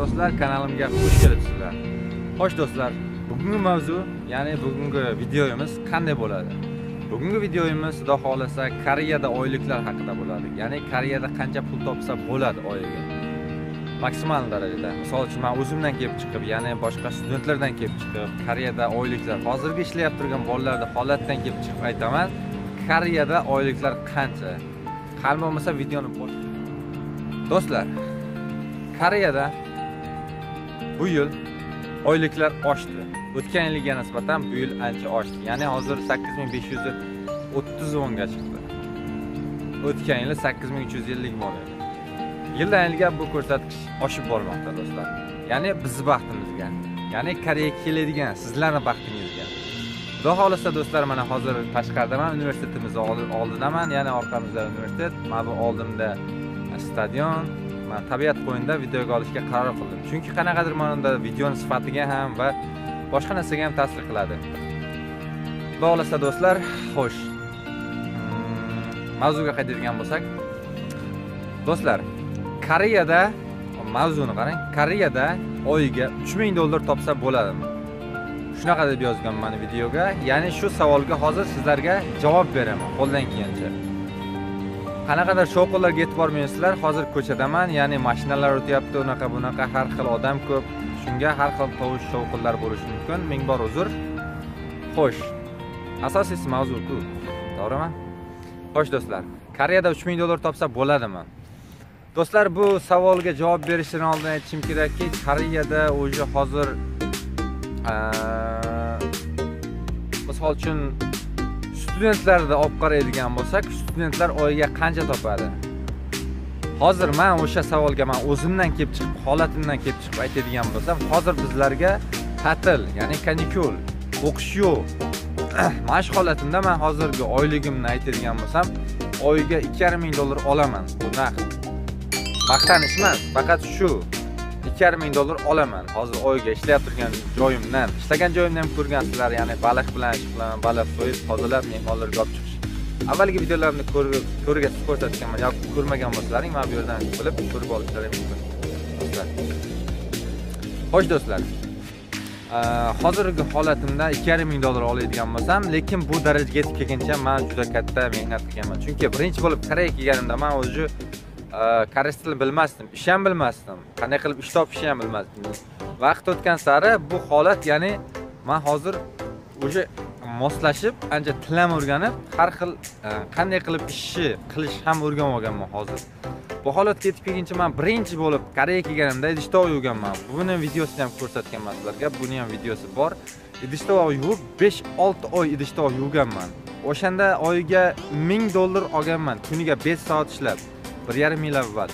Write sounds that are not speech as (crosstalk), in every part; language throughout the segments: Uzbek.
do'stlar kanalimga xush kelibsizlar. Xo'sh do'stlar bugungi mavzu ya'ni bugungi videomiz qanday bo'ladi? Bugungi videomiz xudo xohlasa koreyada oyliklar haqida bo'ladi. Ya'ni koreyada qancha pul topsa bo'ladi oyiga maksimal darajada. Misol uchun man o'zimdan kelib chiqib ya'ni boshqa studentlardan kelib chiqib koreyada oyliklar hozirgi ishlayapti turgan bolalarni holatidan kelib chiqib aytaman koreyada oyliklar qancha? Qani bo'lmasa videoni do'stlar koreyada bu yil oyliklar oshdi. O'tgan yilga nisbatan bu yil ancha oshdi. Ya'ni hozir sakkiz ming besh yuz o'ttiz o'nga chiqdi. O'tgan yili sakkiz ming uch yuz ellik bo'lgan yildan yilga bu ko'rsatkich oshib bormoqda do'stlar. Ya'ni bizni baxtimizga ya'ni koreyaga keladigan sizlarni baxtingizga. Xudo xohlasa do'stlar mana hozir tashqaridaman universitetimizni oldidaman ya'ni orqamizda universitet mana bu oldimda stadion man tabiat qo'ynida videoga olishga qaror qildim. Chunki qanaqadir ma'noda videoni sifatiga ham va boshqa narsaga ham ta'sir qiladi. Xudo xohlasa do'stlar xo'sh. Hmm, mavzuga qaytadigan bo'lsak. Do'stlar koreyada mavzuni qarang. Koreyada oyiga uch ming dollar topsa bo'ladimi? Shunaqa deb yozganman videoga. Ya'ni shu savolga hozir sizlarga javob beraman qo'ldan kelgancha. Qanaqadir shovqinlarga yetib bormaysizlar hozir ko'chadaman ya'ni mashinalar o'tyapti unaqa bunaqa har xil odam ko'p. Shunga har xil tovush shovqinlar bo'lishi mumkin. Ming bor uzr. Xo'sh asosiysi mavzuku to'g'rimi? Xo'sh do'stlar koreyada uch ming dollar topsa bo'ladimi? Do'stlar bu savolga javob berishdan oldin aytishim kerakki koreyada уже hozir misol uchun studentlarni olib qaraydigan bo'lsak studentlar oyiga qancha topadi? Hozir man o'sha savolga man o'zimdan kelib chiqib holatimdan kelib chiqib aytadigan bo'lsam hozir bizlarga ta'til ya'ni kanikul o'qish yo'q. (clears throat) Mana shu holatimda man hozirgi oyligimni aytadigan bo'lsam oyiga ikki yarim ming dollar olaman. Bu naqd. Maqtanish emas faqat shu. Ikki yarim ming dollar olaman. Hozir oyiga ishlab turgan joyimdan ishlagan joyimdan ham ko'rgansizlar ya'ni baliq bilan ish bilan baliq so'yib tozalab mehmonlarga olib chiqish. Avvalgi videolarimni ko'rgazib ko'rsatganman yoki ko'rmagan bo'lsalaring mana bu yerdan bilib ko'rib olishlaring mumkin. Do'stlar. Xo'sh do'stlar. Hozirgi holatimda ikki yarim ming dollar oladigan bo'lsam lekin bu darajaga yetib kelguncha man juda katta mehnat qilganman. Chunki birinchi bo'lib koreyaga kelganimda man o'zi koreys tilini bilmasdim ish ham bilmasdim qanday qilib ish topishni ham bilmasdim vaqt o'tgan sari bu holat ya'ni man hozir уже moslashib ancha til ham o'rganib har xil qanday qilib ishni qilish ham o'rganib olganman hozir bu holatga yetib kelguncha man birinchi bo'lib koreyaga kelganimda idishtovoq yuvganman buni videosini ham ko'rsatganman sizlarga. Buni ham videosi bor idishtovoq yuvib besh olti oy idishtovoq yuvganman o'shanda oyiga ming dollar olganman kuniga besh soat ishlab. Bir yarim yil avval.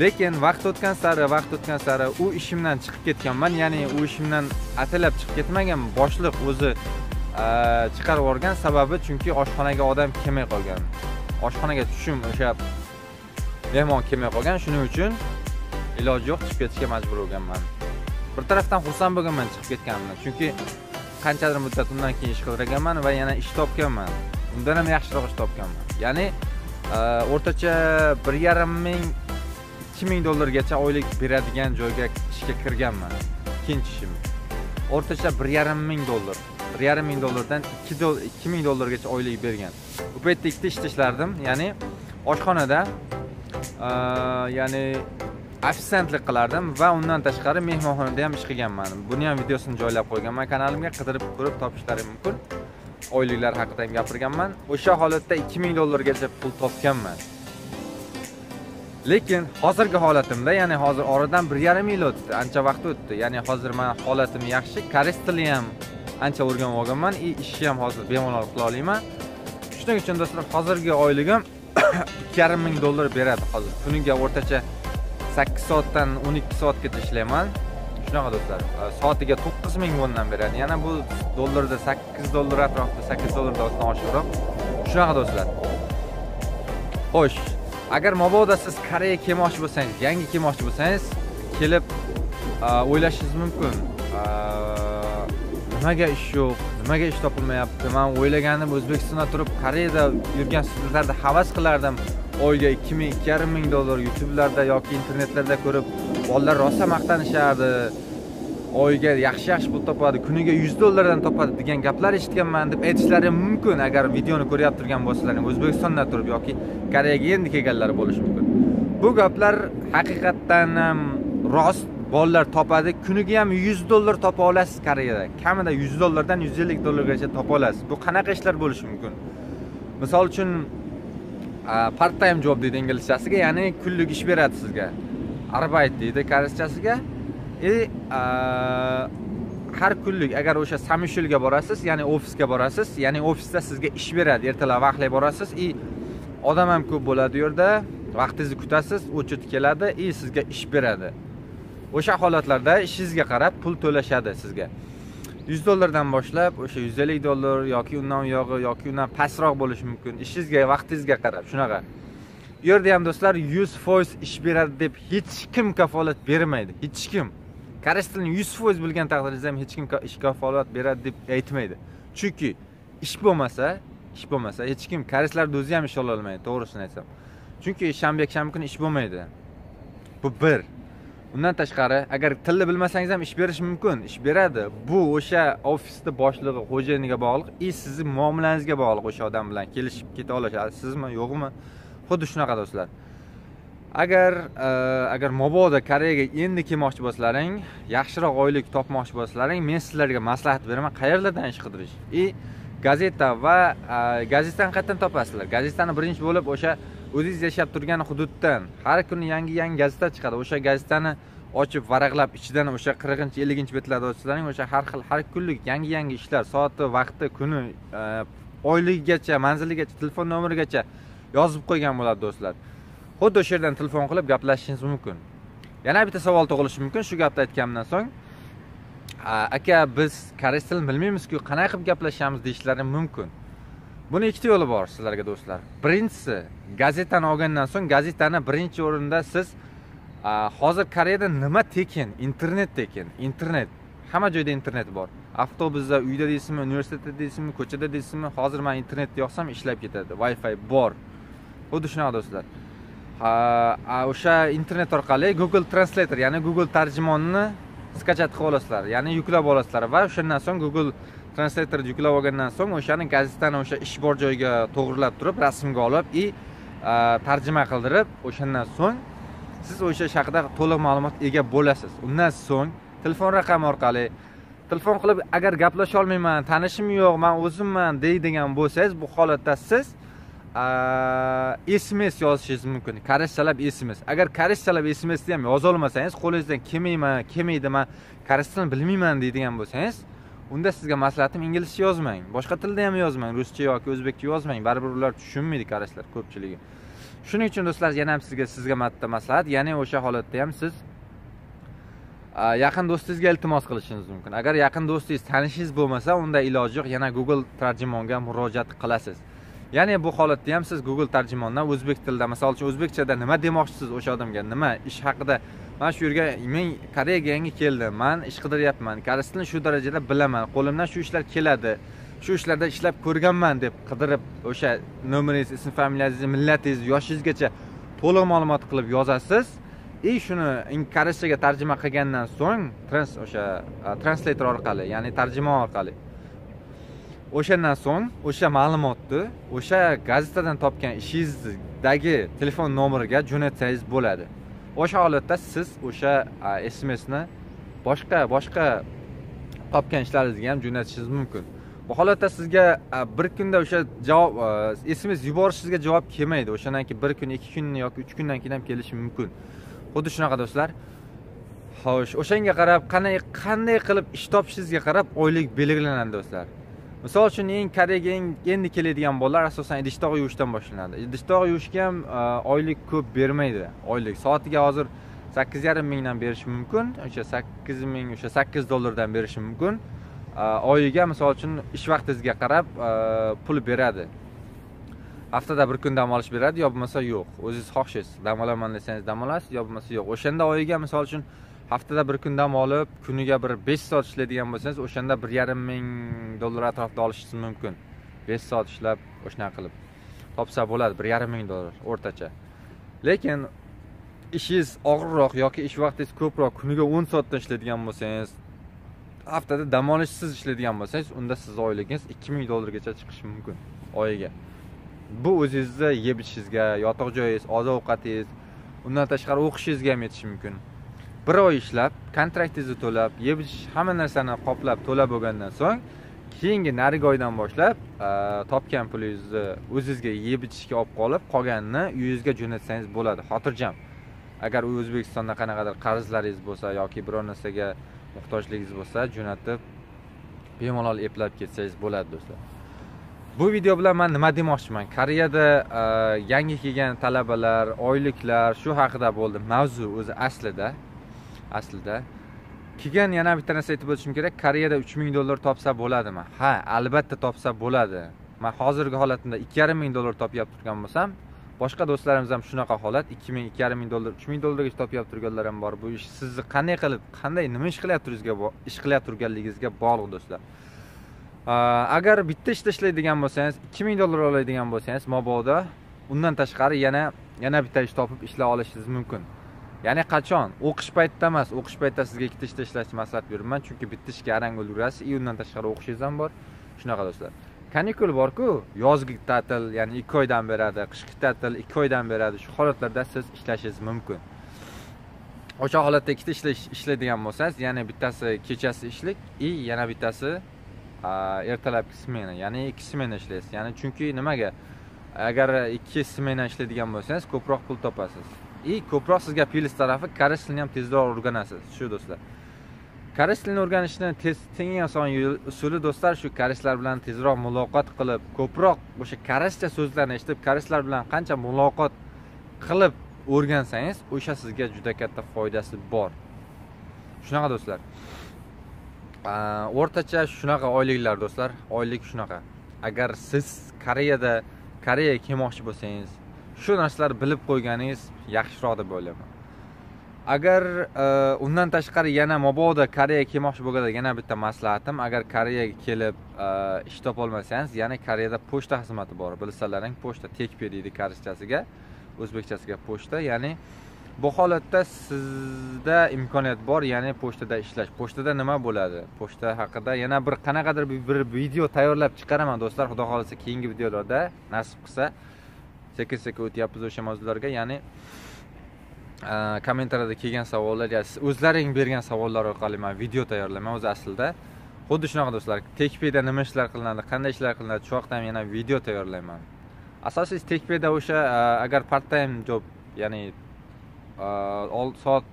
Lekin vaqt o'tgan sari vaqt o'tgan sari u ishimdan chiqib ketganman. Ya'ni u ishimdan atalab chiqib ketmagan boshliq o'zi chiqarib yuborgan sababi chunki oshxonaga odam kelmay qolgan. Oshxonaga tushishim o'sha mehmon kelmay qolgan. Shuning uchun iloji yo'q chiqib ketishga majbur bo'lganman. Bir tarafdan xursand bo'lganman chiqib ketganimdan. Chunki qanchadir muddat undan keyin ish qidirganman va yana ish topganman. Undan ham yaxshiroq ish topganman. Ya'ni o'rtacha bir yarim ming ikki ming dollargacha oylik beradigan joyga ishga kirganman. Ikkinchi ishim. O'rtacha bir yarim ming dollar bir yarim ming dollardan ikki ikki ming dollargacha oylik bergan. Bu paytda ikkita ishda ishlardim ya'ni oshxonada ya'ni ofitsiantlik qilardim va undan tashqari mehmonxonada ham ish qilganman. Buni ham videosini joylab qo'yganman kanalimga qidirib ko'rib topishlaring mumkin. Oyliklar haqida ham gapirganman. O'sha holatda ikki ming dollargacha pul topganman. Lekin hozirgi holatimda ya'ni hozir oradan bir yarim yil o'tdi ancha vaqt o'tdi. Ya'ni hozir man holatim yaxshi koreys tilini ham ancha o'rganib olganman. И ishni ham hozir bemalol qila olaman shuning uchun do'stlar hozirgi oyligim (coughs) ikki yarim ming dollar beradi hozir. Kuniga o'rtacha sakkiz soatdan o'n ikki soatgacha ishlayman. Shunaqa do'stlar soatiga to'qqiz ming wondan beradi yana bu dollarda sakkiz dollar atrofida sakkiz dollardan oshiqroq. Shunaqa do'stlar. Xo'sh agar mabodo siz koreyaga kelmoqchi bo'lsangiz yangi kelmoqchi bo'lsangiz kelib o'ylashingiz mumkin. Nimaga ish yo'q nimaga ish topilmayapti? Man o'ylaganim o'zbekistonda turib koreyada yurgan studentlarni havas qilardim. Oyiga ikki ming ikki yarim ming dollar youtubelarda yoki internetlarda ko'rib bolalar rosa maqtanishadi. Oyiga yaxshi yaxshi pul topadi kuniga yuz dollardan topadi degan gaplar eshitganman deb aytishlari mumkin. Agar videoni ko'ryapti turgan bo'lsalar o'zbekistonda turib yoki koreyaga endi kelganlar bo'lishi mumkin. Bu gaplar haqiqatdan ham rost bolalar topadi. Kuniga ham yuz dollar topa olasiz koreyada. Kamida yuz dollardan yuz ellik dollargacha topa olasiz. Bu qanaqa ishlar bo'lishi mumkin? Misol uchun part time job deydi inglizchasiga ya'ni kunlik ish beradi sizga. Arbayt deydi koreychasiga и e, har kunlik agar o'sha samishulga borasiz ya'ni ofisga borasiz ya'ni ofisda sizga ish beradi ertalab vaqtli borasiz и odam ham ko'p bo'ladi u yerda vaqtingizni kutasiz учет keladi и sizga ish beradi. O'sha holatlarda ishingizga qarab pul to'lashadi sizga. Yuz dollardan boshlab o'sha yuz ellik dollar yoki undan uyog'i yoki undan pastroq bo'lishi mumkin. Ishingizga vaqtingizga qarab shunaqa. U yerda ham do'stlar yuz foiz ish beradi deb hech kim kafolat bermaydi. Hech kim. Koreys tilini yuz foiz bilgan taqdiringizda ham hech kim ish kafolat beradi deb aytmaydi. Chunki ish bo'lmasa ish bo'lmasa hech kim koreyslarni o'zi ham ish ololmaydi to'g'risini aytsam. Chunki shanba yakshanba kuni ish bo'lmaydi. Bu bir. Undan tashqari agar tilni bilmasangiz ham ish berishi mumkin. Ish beradi. Bu o'sha ofisni boshlig'i xo'jayiniga bog'liq и sizni muomalangizga bog'liq o'sha odam bilan kelishib keta olasizmi yo'qmi? Xuddi shunaqa do'stlar. Agar e, agar mabodo koreyaga endi kelmoqchi bo'lsalaring yaxshiroq oylik topmoqchi bo'lsalaring men sizlarga maslahat beraman. Qayerlardan ish qidirish? И gazeta va e, gazetani qayerdan topasizlar? Gazetani birinchi bo'lib o'sha o'zingiz yashab turgan hududdan har kuni yangi yangi gazeta chiqadi. O'sha gazetani ochib varaqlab ichidan o'sha qirqinchi elliginchi betlarni ochsalaring o'sha har xil har kunlik yangi yangi ishlar soati vaqti kuni e, oyligigacha manziligacha telefon nomerigacha yozib qo'ygan bo'ladi do'stlar. Xuddi o'sha yerdan telefon qilib gaplashishingiz mumkin. Yana bitta savol tug'ilishi mumkin shu gapni aytganimdan so'ng. Aka biz koreys tilini bilmaymizku qanaqa qilib gaplashamiz deyishlari mumkin. Buni ikkita yo'li bor sizlarga do'stlar. Birinchisi gazetani olgandan so'ng gazetani birinchi o'rinda siz hozir koreyada nima tekin? Internet tekin internet. Hamma joyda internet bor. Avtobusda uyda deysizmi universitetda deysizmi ko'chada deysizmi hozir man internetni yoqsam ishlab ketadi. Wi fi bor. Xuddi shunaqa do'stlar. O'sha internet orqali google translator ya'ni google tarjimonni skachat qilib olasizlar. Ya'ni yuklab olasizlar va o'shandan so'ng google translatorni yuklab olgandan so'ng o'shani gazetani o'sha ish bor joyiga to'g'irlab turib rasmga olib и tarjima qildirib o'shandan so'ng siz o'sha ish haqida to'liq ma'lumot ega bo'lasiz. Undan so'ng telefon raqami orqali telefon qilib agar gaplasha olmayman tanishim yo'q man o'zimman deydigan bo'lsangiz bu holatda siz sms yozishingiz mumkin. Koreschalab sms agar koreschalab smsni ham yozolmasangiz qo'lingizdan kelmayman kelmaydi man koreys bilmayman deydigan bo'lsangiz unda sizga maslahatim inglizcha yozmang boshqa tilda ham yozmang ruscha yoki o'zbekcha yozmang. Baribir ular tushunmaydi koreyslar ko'pchiligi. Shuning uchun do'stlar yana ham sizga sizga bitta maslahat. Ya'ni o'sha holatda ham siz yaqin do'stingizga iltimos qilishingiz mumkin. Agar yaqin do'stingiz tanishingiz bo'lmasa unda iloji yo'q. Yana google tarjimonga murojaat qilasiz. Ya'ni bu holatda ham siz google tarjimondan o'zbek tilida misol uchun o'zbekchada nima demoqchisiz o'sha odamga? Nima ish haqida? Man shu yerga men koreyaga yangi keldim. Man ish qidiryapman. Koreys tilini shu darajada bilaman. Qo'limdan shu ishlar keladi. Shu ishlarda ishlab ko'rganman deb qidirib o'sha nomeringiz ism familiyangizni millatingiz yoshingizgacha to'liq ma'lumot qilib yozasiz. И shuni koreyschaga tarjima qilgandan so'ng trans o'sha translator orqali ya'ni tarjimon orqali o'shandan so'ng o'sha ma'lumotni o'sha gazetadan topgan ishingizdagi telefon nomeriga jo'natsangiz bo'ladi. O'sha holatda siz o'sha smsni boshqa boshqa topgan ishlaringizga ham jo'natishingiz mumkin. Bu holatda sizga bir kunda o'sha javob sms yuborishingizga javob kelmaydi. O'shandan keyin bir kun ikki kun yoki uch kundan keyin ham kelishi mumkin. Xuddi shunaqa do'stlar. Xo'sh o'shanga qarab qanday qanday qilib ish topishingizga qarab oylik belgilanadi do'stlar. Misol uchun eng koreyaga endi keladigan bolalar asosan idish tog' yuvishdan boshlanadi. Idish tog' yuvishga ham e, oylik ko'p bermaydi. Oylik soatiga hozir sakkiz yarim mingdan berishi mumkin o'sha sakkiz ming o'sha sakkiz dollardan berishi mumkin. E, oyiga misol uchun ish vaqtingizga qarab e, pul beradi. Haftada bir kun dam olish beradi yo bo'lmasa yo'q. O'zingiz xohishingiz dam olaman desangiz dam olasiz yo bo'lmasa yo'q. O'shanda oyiga misol uchun haftada bir kun dam olib kuniga bir besh soat ishlaydigan bo'lsangiz o'shanda bir yarim ming dollar atrofida olishingiz mumkin. Besh soat ishlab o'shanaqa qilib. Topsa bo'ladi bir yarim ming dollar o'rtacha. Lekin ishingiz og'irroq yoki ish vaqtingiz ko'proq kuniga o'n soatdan ishlaydigan bo'lsangiz haftada dam olishsiz ishlaydigan bo'lsangiz unda sizni oyligingiz ikki ming dollargacha chiqishi mumkin oyiga. Bu o'zingizni yeb ichishingizga yotoq joyingiz oziq ovqatingiz undan tashqari o'qishingizga ham yetishi mumkin. Bir oy ishlab kontraktingizni to'lab yeb ichish hamma narsani qoplab to'lab bo'lgandan so'ng keyingi narigi oydan boshlab e, topgan pulingizni o'zingizga yeb ichishga olib qolib qolganini uyingizga jo'natsangiz bo'ladi. Xotirjam. Agar u o'zbekistonda qanaqadir qarzlaringiz bo'lsa yoki biror narsaga muhtojligingiz bo'lsa jo'natib bemalol eplab ketsangiz bo'ladi do'stlar. Bu video bilan man nima demoqchiman? Koreyada e, yangi kelgan talabalar oyliklar shu haqida bo'ldi. Mavzu o'zi aslida aslida. Keyin yana bitta narsa aytib o'tishim kerak koreyada uch ming dollar topsa bo'ladimi? Ha albatta topsa bo'ladi. Man hozirgi holatimda ikki yarim ming dollar topyapti turgan bo'lsam boshqa do'stlarimiz ham shunaqa holat ikki ming ikki yarim ming dollar uch ming dollargacha topyapti turganlar ham bor. Bu ish sizni qanday qilib qanday nima ish qilyapturingizga ish qilayotganligingizga bog'liq do'stlar. Agar bitta ishda ishlaydigan bo'lsangiz ikki ming dollar oladigan bo'lsangiz mabodo undan tashqari yana yana bitta ish topib ishlay olishingiz mumkin. Ya'ni qachon? O'qish paytida emas o'qish paytida sizga ikkita ishda ishlashni maslahat beraman chunki bitta ishga arang ulgurasiz и undan tashqari o'qishingiz ham bor. Shunaqa do'stlar. Kanikul borku yozgi ta'til ya'ni ikki oydan beradi qishki ta'til ikki oydan beradi. Shu holatlarda siz ishlashingiz mumkin. O'sha holatda ikkita ishlash ishlaydigan bo'lsangiz ya'ni bittasi kechasi ishlik и yana bittasi ertalabki smena ya'ni ikki smena ishlaysiz. Ya'ni chunki nimaga? Agar ikki smena ishlaydigan bo'lsangiz ko'proq pul topasiz. И ko'proq sizga plyus tarafi koreys tilini ham tezroq o'rganasiz. Shu do'stlar. Koreys tilini o'rganishni tez teng oson usuli do'stlar shu koreyslar bilan tezroq muloqot qilib ko'proq o'sha koreyscha so'zlarni eshitib koreyslar bilan qancha muloqot qilib o'rgansangiz o'sha sizga juda katta foydasi bor. Shunaqa do'stlar. O'rtacha shunaqa oyliklar do'stlar. Oylik shunaqa. Agar siz koreyada koreyaga kelmoqchi bo'lsangiz shu narsalarni bilib qo'yganingiz yaxshiroq deb o'ylayman. Agar e, undan tashqari yana mabodo koreyaga kelmoqchi bo'lganda yana bitta maslahatim agar koreyaga kelib e, ish topolmasangiz yana koreyada pochta xizmati bor. Bilsalaring pochta tekpe deydi koreychasiga o'zbekchasiga pochta. Ya'ni bu holatda sizda imkoniyat bor ya'ni pochtada ishlash. Pochtada nima bo'ladi? Pochta haqida yana bir qanaqadir bir video tayyorlab chiqaraman do'stlar. Xudo xohlasa keyingi videolarda nasib qilsa sekin sekin o'tyapmiz o'sha mavzularga ya'ni e, kommentariyada kelgan savollar o'zlaring bergan savollar orqali man video tayyorlayman o'zi aslida. Xuddi shunaqa do'stlar tekpeda nima ishlar qilinadi qanday ishlar qilinadi shu haqida ham yana video tayyorlayman. Asosiysi tekpeda o'sha e, agar part time job ya'ni e, soat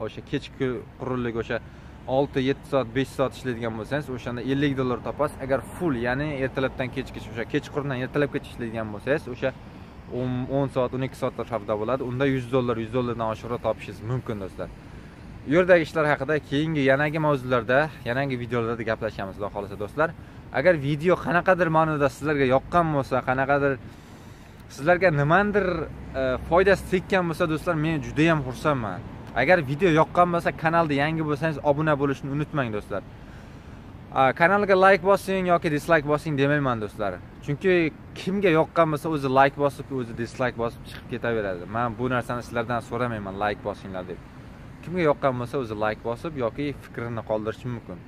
o'sha kechki qurunlik o'sha olti yetti soat besh soat ishlaydigan bo'lsangiz o'shanda ellik dollar topasiz. Agar full ya'ni ertalabdan kechgacha o'sha kechqurundan ertalabgacha ishlaydigan bo'lsangiz o'sha o'n soat o'n ikki soatlar hafta bo'ladi. Unda yuz dollar yuz dollardan oshiqroq topishingiz mumkin do'stlar. U yerdagi ishlar haqida keyingi yanagi mavzularda yanagi videolarda gaplashamiz. Xudo xohlasa do'stlar. Agar video qanaqadir ma'noda sizlarga yoqqan bo'lsa qanaqadir sizlarga nimanidir e, foydasi tekkan bo'lsa do'stlar men judayam xursandman. Agar video yoqqan bo'lsa kanalda yangi bo'lsangiz obuna bo'lishni unutmang do'stlar. Kanalga layk bosing yoki dislayk bosing demayman do'stlar. Chunki kimga yoqqan bo'lsa o'zi layk bosib o'zi dislayk bosib chiqib ketaveradi. Man bu narsani sizlardan so'ramayman layk bosinglar deb. Kimga yoqqan bo'lsa o'zi layk bosib yoki fikrini qoldirishi mumkin.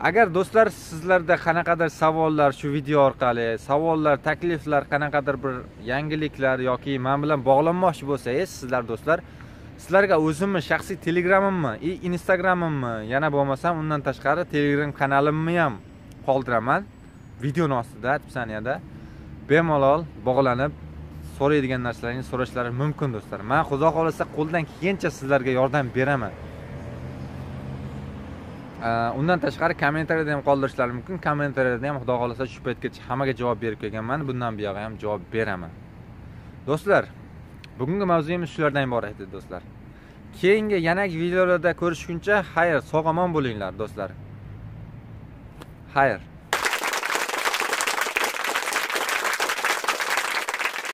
Agar do'stlar sizlarda qanaqadir savollar shu video orqali savollar takliflar qanaqadir bir yangiliklar yoki man bilan bog'lanmoqchi bo'lsangiz sizlar do'stlar sizlarga o'zimni shaxsiy telegramimni и instagramimni yana bo'lmasam undan tashqari telegram kanalimni ham qoldiraman. Videoni ostida opsaniyada bemalol bog'lanib so'raydigan narsalaringizni so'rashlari mumkin do'stlar. Man xudo xohlasa qo'ldan kelgancha sizlarga yordam beraman. Undan tashqari kommentariyada ham qoldirishlari mumkin. Kommentariyada ham xudo xohlasa shu paytgacha hammaga javob berib kelganman. Bundan buyog'i ham javob beraman. Do'stlar bugungi mavzuyimiz shulardan iborat edi do'stlar. Keyingi yanagi videolarda ko'rishguncha xayr sog' omon bo'linglar do'stlar. Xayr.